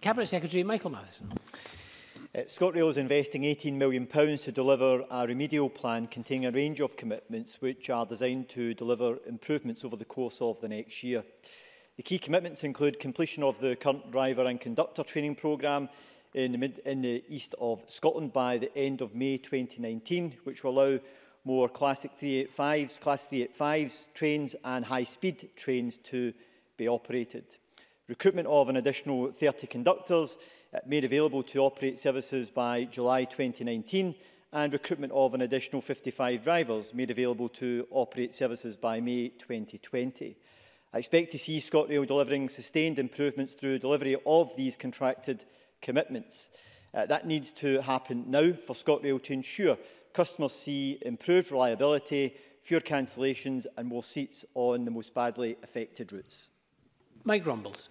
Cabinet Secretary Michael Matheson. Uh, ScotRail is investing £18 million to deliver a remedial plan containing a range of commitments which are designed to deliver improvements over the course of the next year. The key commitments include completion of the current driver and conductor training programme in the, mid, in the east of Scotland by the end of May 2019, which will allow more classic 385s, class 385s trains and high-speed trains to be operated. Recruitment of an additional 30 conductors uh, made available to operate services by July 2019 and recruitment of an additional 55 drivers made available to operate services by May 2020. I expect to see ScotRail delivering sustained improvements through delivery of these contracted commitments. Uh, that needs to happen now for ScotRail to ensure customers see improved reliability, fewer cancellations and more seats on the most badly affected routes. Mike Rumbles.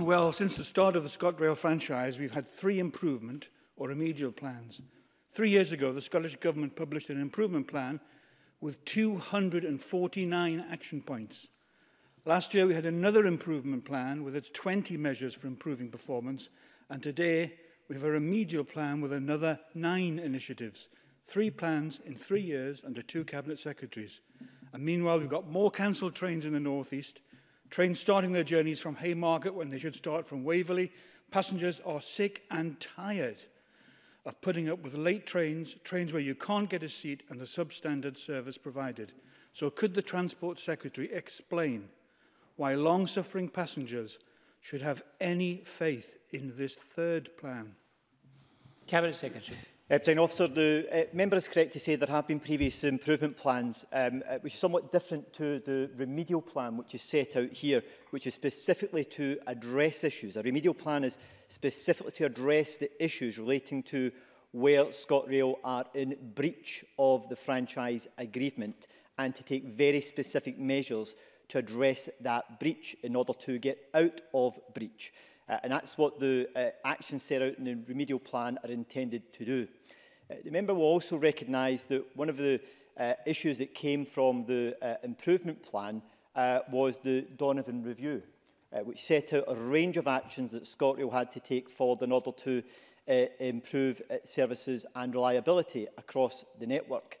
Well, since the start of the ScotRail franchise, we've had three improvement or remedial plans. Three years ago, the Scottish Government published an improvement plan with 249 action points. Last year, we had another improvement plan with its 20 measures for improving performance, and today we have a remedial plan with another nine initiatives, three plans in three years under two cabinet secretaries. And meanwhile, we've got more cancelled trains in the northeast, trains starting their journeys from Haymarket when they should start from Waverley. Passengers are sick and tired of putting up with late trains, trains where you can't get a seat and the substandard service provided. So could the Transport Secretary explain why long-suffering passengers should have any faith in this third plan. Cabinet Secretary. Uh, Officer, the uh, member is correct to say there have been previous improvement plans, um, uh, which is somewhat different to the remedial plan which is set out here, which is specifically to address issues. A remedial plan is specifically to address the issues relating to where ScotRail are in breach of the franchise agreement and to take very specific measures to address that breach in order to get out of breach. Uh, and that's what the uh, actions set out in the remedial plan are intended to do. Uh, the member will also recognise that one of the uh, issues that came from the uh, improvement plan uh, was the Donovan Review, uh, which set out a range of actions that ScotRail had to take forward in order to uh, improve its uh, services and reliability across the network.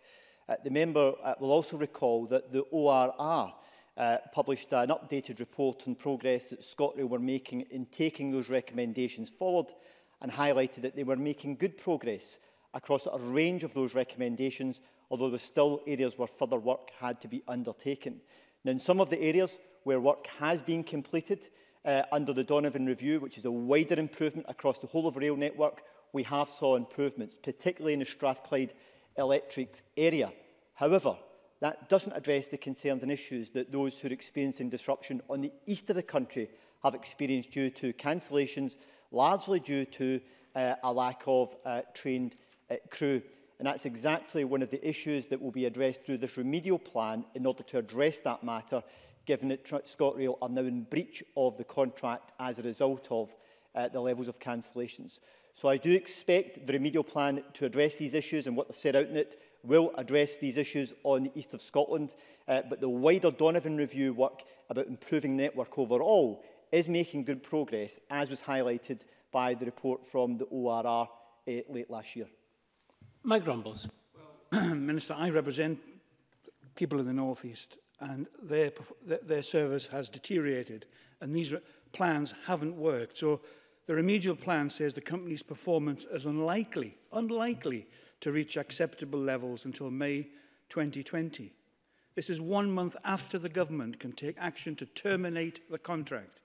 Uh, the member uh, will also recall that the ORR uh, published an updated report on progress that ScotRail were making in taking those recommendations forward and highlighted that they were making good progress across a range of those recommendations, although there were still areas where further work had to be undertaken. Now, in some of the areas where work has been completed uh, under the Donovan Review, which is a wider improvement across the whole of rail network, we have saw improvements, particularly in the Strathclyde electric area. However, That doesn't address the concerns and issues that those who are experiencing disruption on the east of the country have experienced due to cancellations, largely due to uh, a lack of uh, trained uh, crew. And that's exactly one of the issues that will be addressed through this remedial plan in order to address that matter, given that ScotRail are now in breach of the contract as a result of uh, the levels of cancellations. So I do expect the remedial plan to address these issues and what they've set out in it will address these issues on the east of Scotland, uh, but the wider Donovan Review work about improving the network overall is making good progress, as was highlighted by the report from the ORR uh, late last year. Mike Grumbles. Well, Minister, I represent people in the North East and their, their service has deteriorated and these plans haven't worked. So the remedial plan says the company's performance is unlikely, unlikely to reach acceptable levels until May 2020. This is one month after the government can take action to terminate the contract.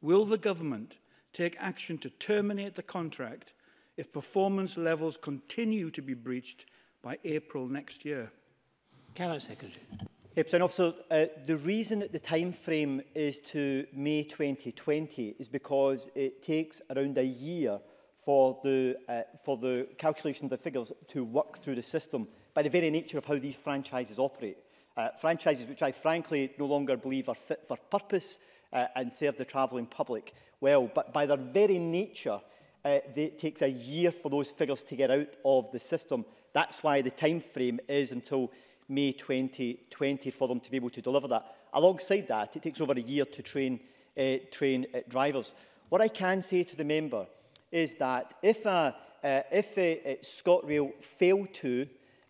Will the government take action to terminate the contract if performance levels continue to be breached by April next year? Cabinet Secretary. Epstein officer, uh, the reason that the time frame is to May 2020 is because it takes around a year for the, uh, for the calculation of the figures to work through the system by the very nature of how these franchises operate. Uh, franchises which I frankly no longer believe are fit for purpose uh, and serve the travelling public well, but by their very nature, uh, it takes a year for those figures to get out of the system. That's why the time frame is until May 2020 for them to be able to deliver that. Alongside that, it takes over a year to train, uh, train uh, drivers. What I can say to the member is that if, a, uh, if uh, uh, ScotRail fail to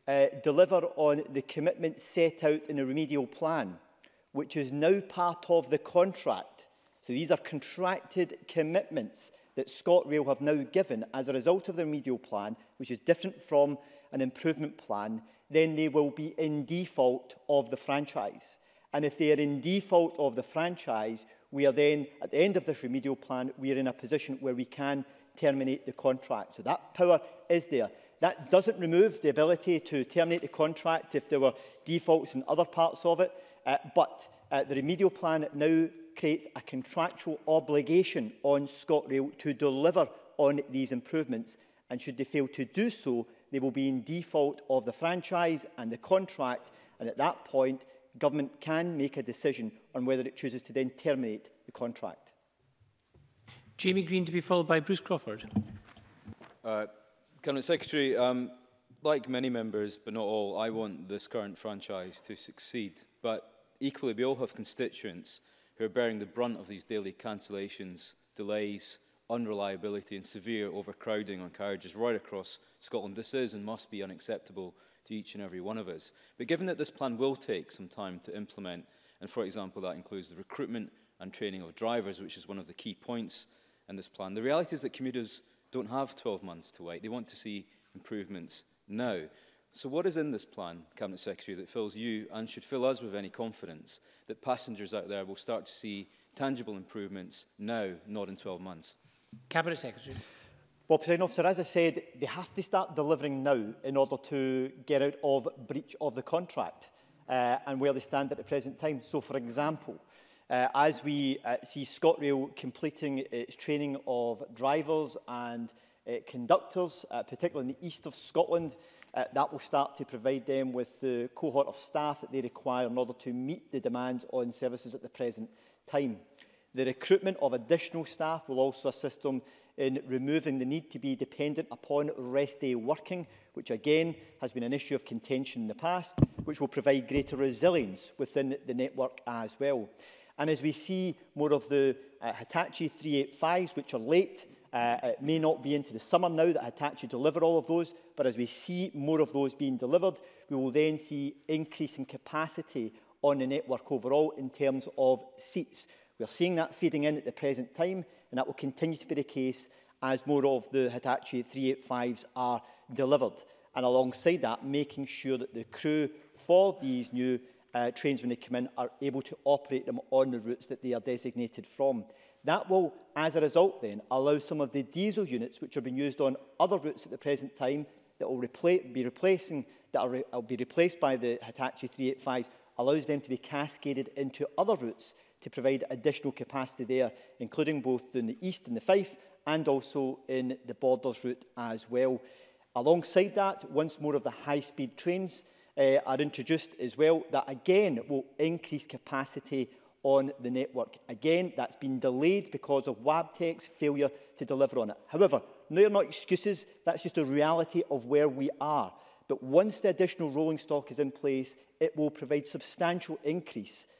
uh, deliver on the commitment set out in the remedial plan, which is now part of the contract, so these are contracted commitments that ScotRail have now given as a result of the remedial plan, which is different from an improvement plan, then they will be in default of the franchise. And if they are in default of the franchise, we are then, at the end of this remedial plan, we are in a position where we can terminate the contract. So that power is there. That doesn't remove the ability to terminate the contract if there were defaults in other parts of it, uh, but uh, the remedial plan now creates a contractual obligation on ScotRail to deliver on these improvements, and should they fail to do so, they will be in default of the franchise and the contract, and at that point, government can make a decision on whether it chooses to then terminate the contract. Jamie Green to be followed by Bruce Crawford. Uh, Cabinet Secretary, um, like many members, but not all, I want this current franchise to succeed. But equally, we all have constituents who are bearing the brunt of these daily cancellations, delays, unreliability and severe overcrowding on carriages right across Scotland. This is and must be unacceptable to each and every one of us. But given that this plan will take some time to implement, and for example, that includes the recruitment and training of drivers, which is one of the key points in this plan. The reality is that commuters don't have 12 months to wait. They want to see improvements now. So what is in this plan, Cabinet Secretary, that fills you and should fill us with any confidence that passengers out there will start to see tangible improvements now, not in 12 months? Cabinet Secretary. Well, President Officer, as I said, they have to start delivering now in order to get out of breach of the contract uh, and where they stand at the present time. So, for example, Uh, as we uh, see ScotRail completing its training of drivers and uh, conductors, uh, particularly in the east of Scotland, uh, that will start to provide them with the cohort of staff that they require in order to meet the demands on services at the present time. The recruitment of additional staff will also assist them in removing the need to be dependent upon rest day working, which again has been an issue of contention in the past, which will provide greater resilience within the network as well. And as we see more of the uh, Hitachi 385s, which are late, uh, it may not be into the summer now that Hitachi deliver all of those, but as we see more of those being delivered, we will then see increase in capacity on the network overall in terms of seats. We're seeing that feeding in at the present time, and that will continue to be the case as more of the Hitachi 385s are delivered. And alongside that, making sure that the crew for these new uh, trains when they come in are able to operate them on the routes that they are designated from. That will, as a result then, allow some of the diesel units which are being used on other routes at the present time that will repla be replacing that are re will uh, be replaced by the Hitachi 385s allows them to be cascaded into other routes to provide additional capacity there, including both in the east and the Fife and also in the borders route as well. Alongside that, once more of the high-speed trains uh, are introduced as well that again will increase capacity on the network. Again, that's been delayed because of WabTech's failure to deliver on it. However, no, are not excuses, that's just a reality of where we are. But once the additional rolling stock is in place, it will provide substantial increase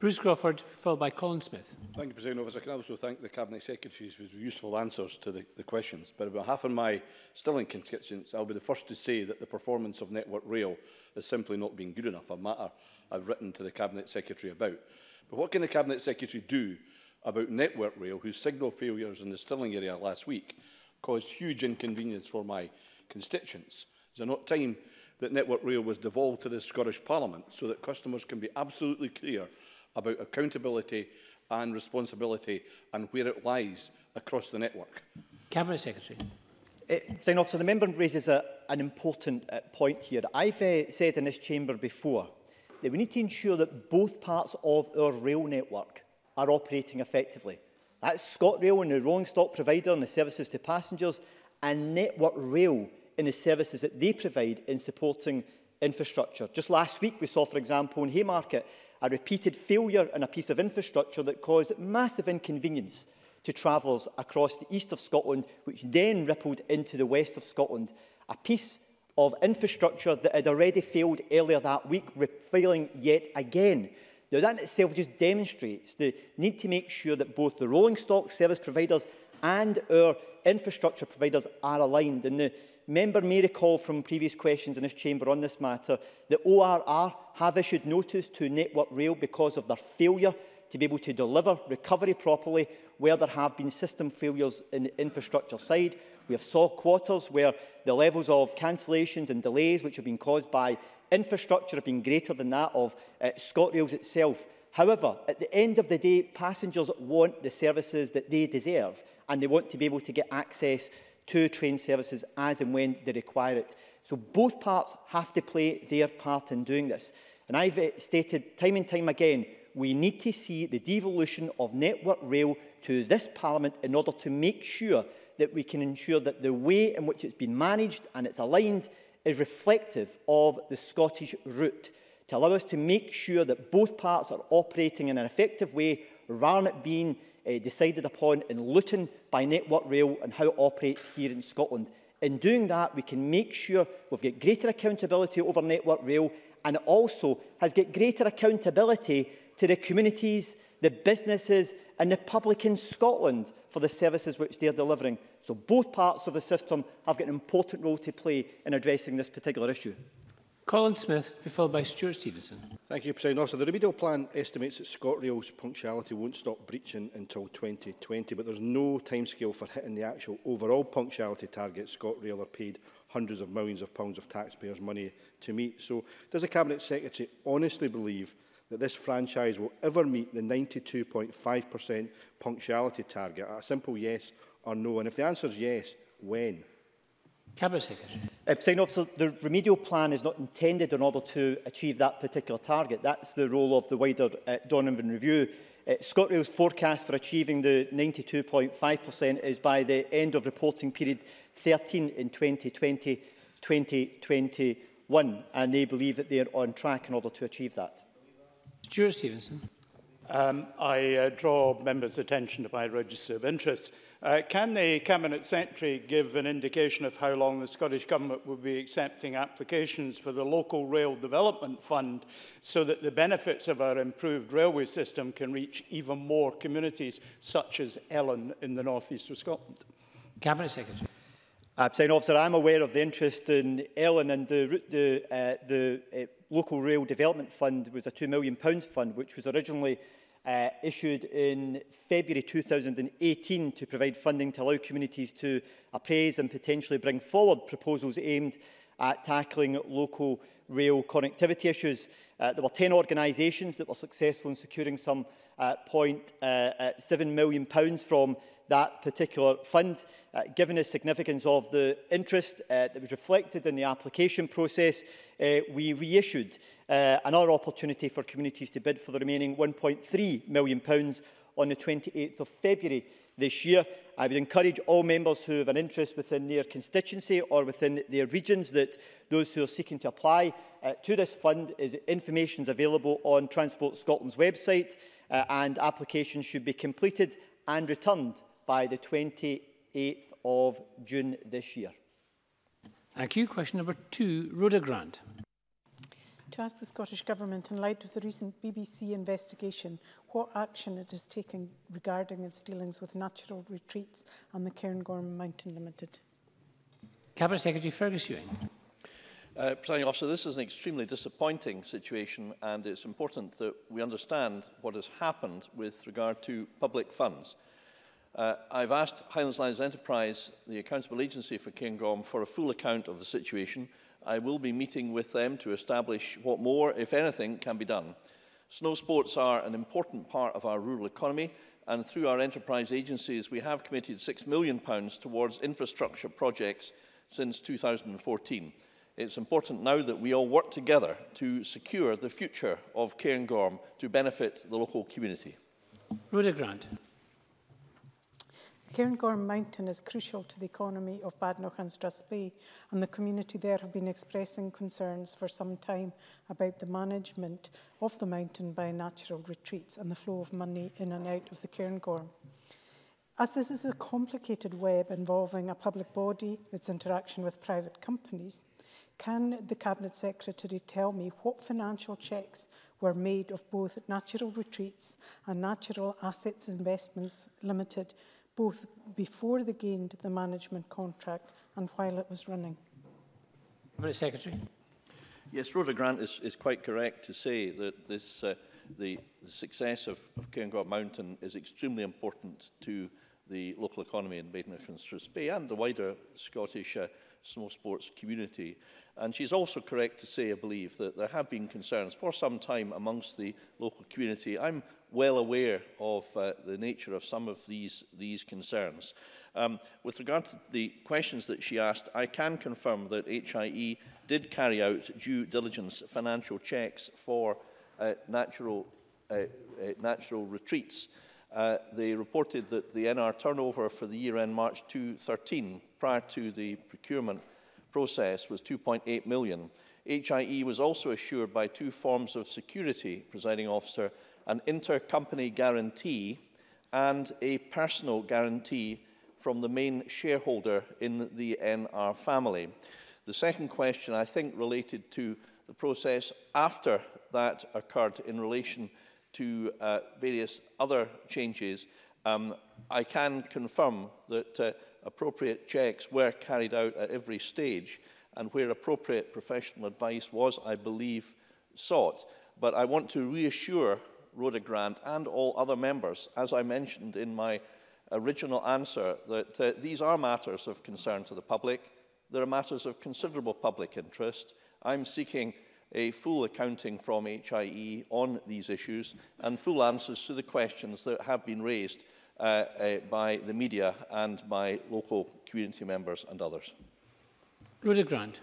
Bruce Crawford, followed by Colin Smith. Thank you, President Officer. I can also thank the Cabinet Secretaries for useful answers to the, the questions. But about half of my Stirling constituents, I'll be the first to say that the performance of Network Rail has simply not been good enough, a matter I've written to the Cabinet Secretary about. But what can the Cabinet Secretary do about Network Rail, whose signal failures in the Stirling area last week caused huge inconvenience for my constituents? Is there not time that Network Rail was devolved to the Scottish Parliament so that customers can be absolutely clear about accountability and responsibility and where it lies across the network? Cabinet Secretary. Uh, off. the member raises a, an important uh, point here. I've uh, said in this chamber before that we need to ensure that both parts of our rail network are operating effectively. That's ScotRail and the rolling stock provider and the services to passengers and Network Rail in the services that they provide in supporting infrastructure. Just last week we saw, for example, in Haymarket, a repeated failure in a piece of infrastructure that caused massive inconvenience to travellers across the east of Scotland, which then rippled into the west of Scotland, a piece of infrastructure that had already failed earlier that week, failing yet again. Now, that in itself just demonstrates the need to make sure that both the rolling stock service providers and our infrastructure providers are aligned. And the member may recall from previous questions in this chamber on this matter that ORR have issued notice to Network Rail because of their failure to be able to deliver recovery properly where there have been system failures in the infrastructure side, We have saw quarters where the levels of cancellations and delays which have been caused by infrastructure have been greater than that of uh, ScotRails itself. However, at the end of the day, passengers want the services that they deserve and they want to be able to get access to train services as and when they require it. So both parts have to play their part in doing this. And I've uh, stated time and time again, we need to see the devolution of Network Rail to this Parliament in order to make sure that we can ensure that the way in which it's been managed and it's aligned is reflective of the Scottish route, to allow us to make sure that both parts are operating in an effective way rather than it being uh, decided upon in Luton by Network Rail and how it operates here in Scotland. In doing that, we can make sure we've got greater accountability over Network Rail and it also has got greater accountability to the communities, the businesses and the public in Scotland for the services which they are delivering. So both parts of the system have got an important role to play in addressing this particular issue. Colin Smith, be followed by Stuart Stevenson. Thank you, President Officer. The remedial plan estimates that ScotRail's punctuality won't stop breaching until 2020, but there's no timescale for hitting the actual overall punctuality target ScotRail are paid hundreds of millions of pounds of taxpayers' money to meet. So does the Cabinet Secretary honestly believe that this franchise will ever meet the 92.5% punctuality target? A simple yes or no. And if the answer is yes, when? Cabinet Secretary. Uh, Sign officer, the remedial plan is not intended in order to achieve that particular target. That's the role of the wider uh, Donovan Review. Uh, ScotRail's forecast for achieving the 92.5% is by the end of reporting period 13 in 2020-2021, and they believe that they are on track in order to achieve that. Stuart Stevenson. Um, I uh, draw members' attention to my register of interest. Uh, can the Cabinet Secretary give an indication of how long the Scottish Government will be accepting applications for the Local Rail Development Fund so that the benefits of our improved railway system can reach even more communities such as Ellen in the northeast of Scotland? Cabinet Secretary. Uh, Officer, I'm aware of the interest in Ellen and the, the, uh, the uh, Local Rail Development Fund was a £2 million fund, which was originally uh, issued in February 2018 to provide funding to allow communities to appraise and potentially bring forward proposals aimed at tackling local rail connectivity issues. Uh, there were 10 organisations that were successful in securing some uh, point, uh, uh million pounds from that particular fund. Uh, given the significance of the interest uh, that was reflected in the application process, uh, we reissued uh, another opportunity for communities to bid for the remaining £1.3 million pounds on the 28th of February this year. I would encourage all members who have an interest within their constituency or within their regions that those who are seeking to apply uh, to this fund is information is available on Transport Scotland's website uh, and applications should be completed and returned by the 28th of June this year. Thank you. Question number two, Rhoda Grant to ask the Scottish Government, in light of the recent BBC investigation, what action it has taken regarding its dealings with natural retreats and the Cairngorm Mountain Limited. Cabinet Secretary Fergus Ewing. Uh, Presiding officer, this is an extremely disappointing situation and it's important that we understand what has happened with regard to public funds. Uh, I've asked Highlands Lands Enterprise, the accountable agency for Cairngorm, for a full account of the situation, I will be meeting with them to establish what more, if anything, can be done. Snow sports are an important part of our rural economy, and through our enterprise agencies, we have committed £6 million towards infrastructure projects since 2014. It's important now that we all work together to secure the future of Cairngorm to benefit the local community. Rhoda Grant. Cairngorm Mountain is crucial to the economy of Badenoch and Strathspey, and the community there have been expressing concerns for some time about the management of the mountain by natural retreats and the flow of money in and out of the Cairngorm. As this is a complicated web involving a public body, its interaction with private companies, can the Cabinet Secretary tell me what financial checks were made of both natural retreats and natural assets investments limited both before they gained the management contract and while it was running? Cabinet Secretary. Yes, Rhoda Grant is, is quite correct to say that this, uh, the, the success of, of Cairngorm Mountain is extremely important to the local economy in Badenochunstras Bay and the wider Scottish uh, small sports community. And she's also correct to say, I believe, that there have been concerns for some time amongst the local community. I'm well aware of uh, the nature of some of these, these concerns. Um, with regard to the questions that she asked, I can confirm that HIE did carry out due diligence financial checks for uh, natural, uh, uh, natural retreats. Uh, they reported that the NR turnover for the year end March 2013 prior to the procurement process was 2.8 million. HIE was also assured by two forms of security, presiding officer, an intercompany guarantee and a personal guarantee from the main shareholder in the NR family. The second question, I think, related to the process after that occurred in relation to uh, various other changes. Um, I can confirm that uh, appropriate checks were carried out at every stage and where appropriate professional advice was, I believe, sought. But I want to reassure Rhoda Grant and all other members, as I mentioned in my original answer, that uh, these are matters of concern to the public. There are matters of considerable public interest. I'm seeking a full accounting from HIE on these issues and full answers to the questions that have been raised uh, uh, by the media and by local community members and others. Rhoda Grant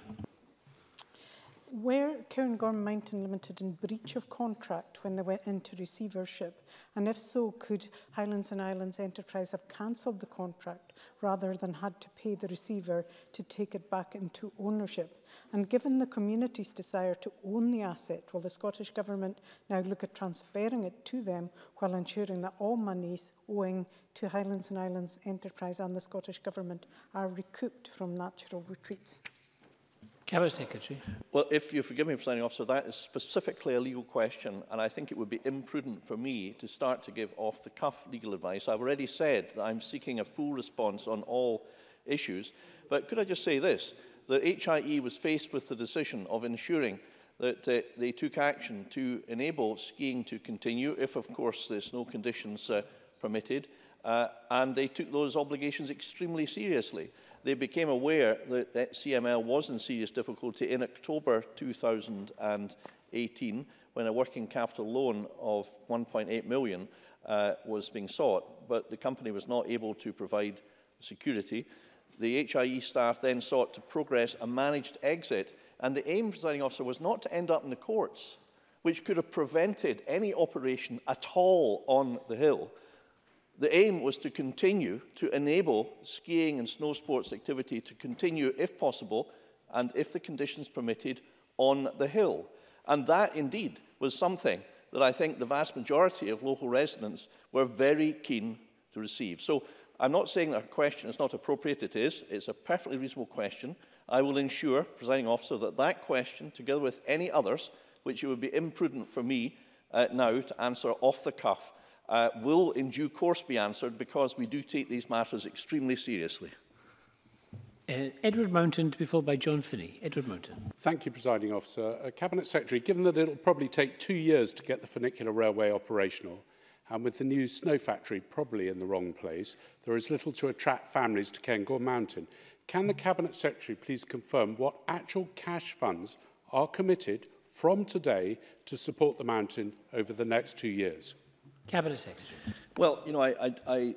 were Cairngorm Mountain Limited in breach of contract when they went into receivership? And if so, could Highlands and Islands Enterprise have cancelled the contract rather than had to pay the receiver to take it back into ownership? And given the community's desire to own the asset, will the Scottish Government now look at transferring it to them while ensuring that all monies owing to Highlands and Islands Enterprise and the Scottish Government are recouped from natural retreats? Cabinet Secretary. Well, if you forgive me, Presiding Officer, that is specifically a legal question, and I think it would be imprudent for me to start to give off-the-cuff legal advice. I've already said that I'm seeking a full response on all issues, but could I just say this, that HIE was faced with the decision of ensuring that uh, they took action to enable skiing to continue, if, of course, the snow conditions uh, permitted. Uh, and they took those obligations extremely seriously. They became aware that, that CML was in serious difficulty in October 2018 when a working capital loan of 1.8 million uh, was being sought, but the company was not able to provide security. The HIE staff then sought to progress a managed exit, and the aim, presiding officer, was not to end up in the courts, which could have prevented any operation at all on the Hill. The aim was to continue to enable skiing and snow sports activity to continue, if possible, and if the conditions permitted, on the hill. And that, indeed, was something that I think the vast majority of local residents were very keen to receive. So I'm not saying that a question is not appropriate, it is. It's a perfectly reasonable question. I will ensure, presiding officer, that that question, together with any others, which it would be imprudent for me uh, now to answer off the cuff, uh, will in due course be answered because we do take these matters extremely seriously. Uh, Edward Mountain to be followed by John Finney. Edward Mountain. Thank you, Presiding Officer. Uh, Cabinet Secretary, given that it'll probably take two years to get the funicular railway operational, and with the new snow factory probably in the wrong place, there is little to attract families to Kenmore Mountain. Can the Cabinet Secretary please confirm what actual cash funds are committed from today to support the mountain over the next two years? Cabinet Secretary. Well, you know, I, I, I,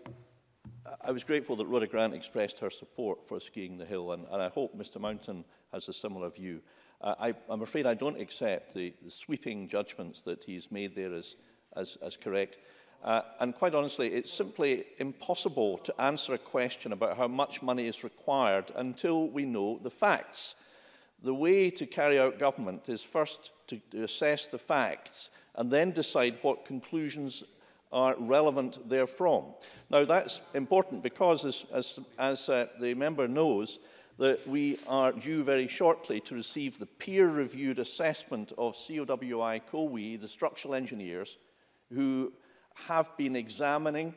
I was grateful that Rhoda Grant expressed her support for skiing the hill, and, and I hope Mr Mountain has a similar view. Uh, I, I'm afraid I don't accept the, the sweeping judgments that he's made there as, as, as correct. Uh, and quite honestly, it's simply impossible to answer a question about how much money is required until we know the facts. The way to carry out government is first to, to assess the facts and then decide what conclusions are relevant therefrom. Now, that's important because, as, as, as uh, the member knows, that we are due very shortly to receive the peer-reviewed assessment of COWI COWI, the structural engineers, who have been examining,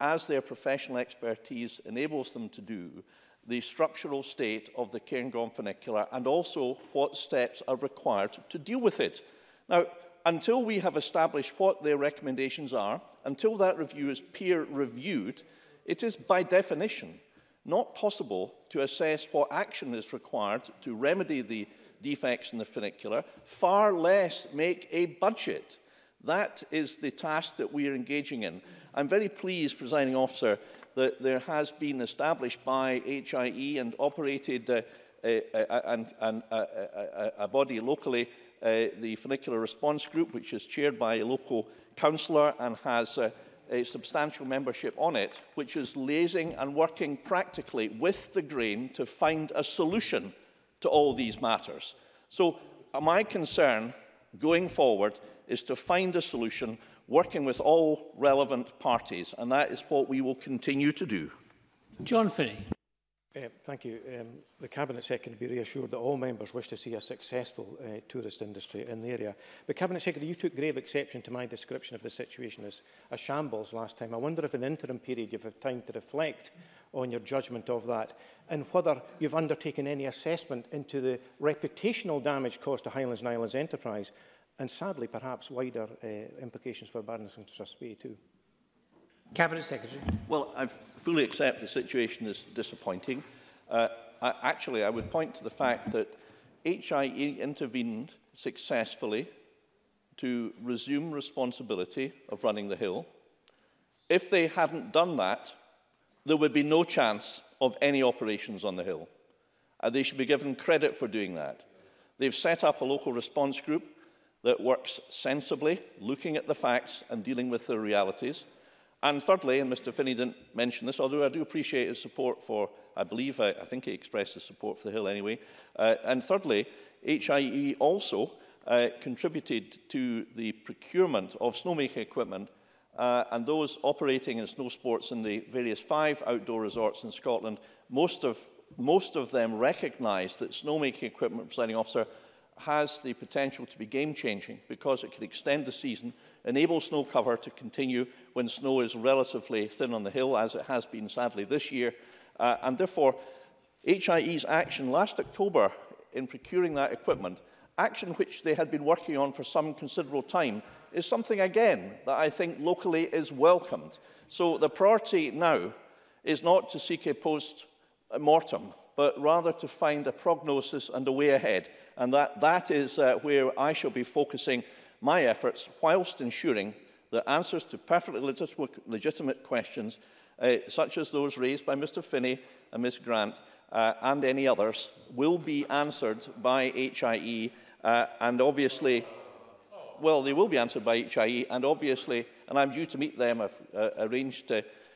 as their professional expertise enables them to do, the structural state of the Cairngorm funicular and also what steps are required to deal with it. Now, until we have established what their recommendations are, until that review is peer-reviewed, it is by definition not possible to assess what action is required to remedy the defects in the funicular, far less make a budget. That is the task that we are engaging in. I'm very pleased, presiding officer, that there has been established by HIE and operated uh, a, a, a, a, a, a body locally uh, the funicular response group, which is chaired by a local councillor and has uh, a substantial membership on it, which is liaising and working practically with the grain to find a solution to all these matters. So uh, my concern going forward is to find a solution working with all relevant parties, and that is what we will continue to do. John Finney. Um, thank you. Um, the Cabinet Secretary be reassured that all members wish to see a successful uh, tourist industry in the area. But Cabinet Secretary, you took grave exception to my description of the situation as a shambles last time. I wonder if in the interim period you've had time to reflect on your judgment of that and whether you've undertaken any assessment into the reputational damage caused to Highlands and Islands enterprise and sadly perhaps wider uh, implications for Barnes and Trust Bay too. Cabinet Secretary. Well, I fully accept the situation is disappointing. Uh, I, actually, I would point to the fact that HIE intervened successfully to resume responsibility of running the Hill. If they hadn't done that, there would be no chance of any operations on the Hill. And they should be given credit for doing that. They've set up a local response group that works sensibly, looking at the facts and dealing with the realities. And thirdly, and Mr Finney didn't mention this, although I do appreciate his support for, I believe, I, I think he expressed his support for the Hill anyway. Uh, and thirdly, HIE also uh, contributed to the procurement of snowmaking equipment uh, and those operating in snow sports in the various five outdoor resorts in Scotland, most of, most of them recognised that snowmaking equipment, presiding officer, has the potential to be game-changing because it can extend the season, enable snow cover to continue when snow is relatively thin on the hill, as it has been sadly this year, uh, and therefore HIE's action last October in procuring that equipment, action which they had been working on for some considerable time, is something again that I think locally is welcomed. So the priority now is not to seek a post-mortem but rather to find a prognosis and a way ahead. And that, that is uh, where I shall be focusing my efforts whilst ensuring that answers to perfectly legitimate questions, uh, such as those raised by Mr Finney and Ms Grant uh, and any others, will be answered by HIE uh, and obviously, well, they will be answered by HIE and obviously, and I'm due to meet them, I've uh, arranged to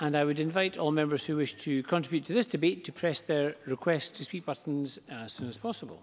And I would invite all members who wish to contribute to this debate to press their request to speak buttons as soon as possible.